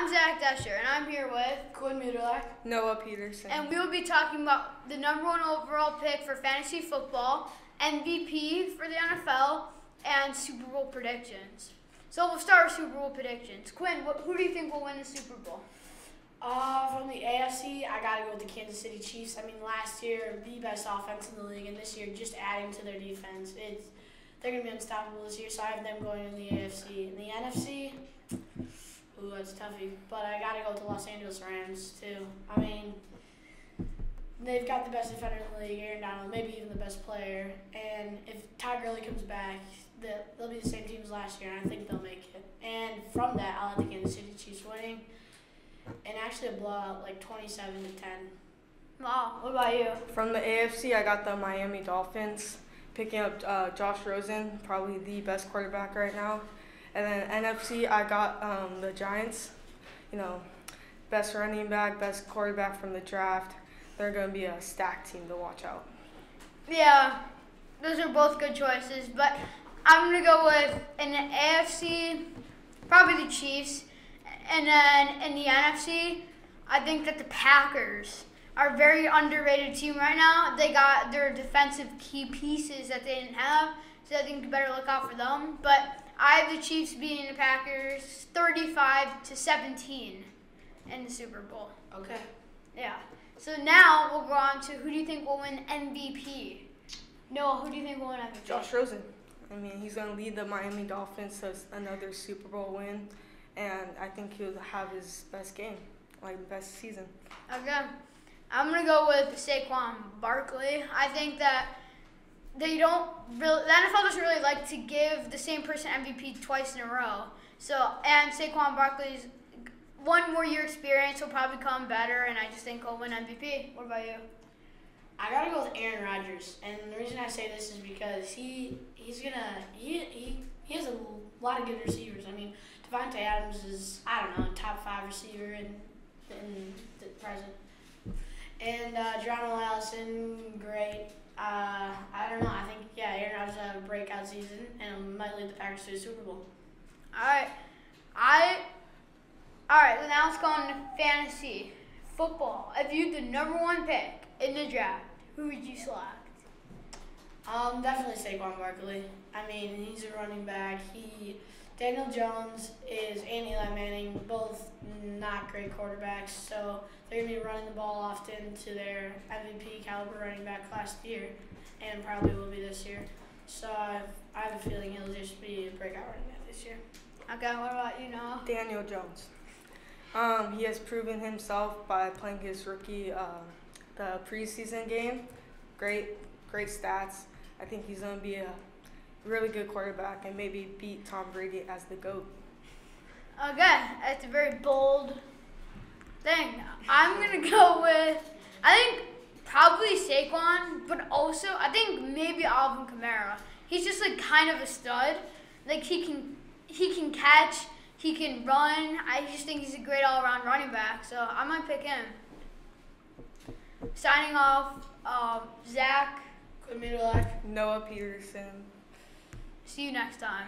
I'm Zach Desher, and I'm here with Quinn Mutilak. Noah Peterson. And we will be talking about the number one overall pick for fantasy football, MVP for the NFL, and Super Bowl predictions. So we'll start with Super Bowl predictions. Quinn, what, who do you think will win the Super Bowl? Uh, from the AFC, I gotta go with the Kansas City Chiefs. I mean, last year the best offense in the league, and this year just adding to their defense. It's they're gonna be unstoppable this year. So I have them going in the AFC. In the NFC, ooh, that's toughy. But I gotta go to Los Angeles Rams too. I mean, they've got the best defender in the league, Aaron Donald, maybe even the best player. And if Todd Gurley comes back, they'll be the same team as last year, and I think they'll make it. And from that, I'll have the Kansas City Chiefs winning and actually a blowout, like 27 to 10. Wow. What about you? From the AFC, I got the Miami Dolphins picking up uh, Josh Rosen, probably the best quarterback right now. And then NFC, I got um, the Giants. You know, best running back, best quarterback from the draft. They're going to be a stacked team to watch out. Yeah, those are both good choices. But I'm going to go with in the AFC, probably the Chiefs. And then in the NFC, I think that the Packers are very underrated team right now. They got their defensive key pieces that they didn't have, so I think you better look out for them. But I have the Chiefs beating the Packers 35 to 17 in the Super Bowl. Okay. Yeah. So now we'll go on to who do you think will win MVP? Noah, who do you think will win MVP? Josh Rosen. I mean, he's going to lead the Miami Dolphins to another Super Bowl win and I think he'll have his best game, like best season. Okay, I'm gonna go with Saquon Barkley. I think that they don't really, the NFL doesn't really like to give the same person MVP twice in a row. So, and Saquon Barkley's one more year experience will probably come better, and I just think he'll win MVP. What about you? I gotta go with Aaron Rodgers, and the reason I say this is because he he's gonna he he, he has a lot of good receivers. I mean, Davante Adams is I don't know top five receiver in in the present, and uh, Geronimo Allison great. Uh, I don't know. I think yeah, Aaron Rodgers have a breakout season and might lead the Packers to the Super Bowl. All right, I. All right, so now let's go on to fantasy football. If you the number one pick in the draft, who would you select? Um, definitely Saquon Barkley. I mean, he's a running back. He Daniel Jones is and Eli Manning, both not great quarterbacks, so they're going to be running the ball often to their MVP caliber running back last year, and probably will be this year. So I've, I have a feeling he'll just be a breakout running back this year. Okay, what about you, Noah? Daniel Jones. Um, he has proven himself by playing his rookie uh, the preseason game. Great, great stats. I think he's going to be a really good quarterback and maybe beat Tom Brady as the GOAT. Okay, it's a very bold thing. I'm going to go with, I think probably Saquon, but also I think maybe Alvin Kamara. He's just like kind of a stud. Like he can he can catch, he can run. I just think he's a great all-around running back. So I might pick him. Signing off, um, Zach. Good Noah Peterson. See you next time.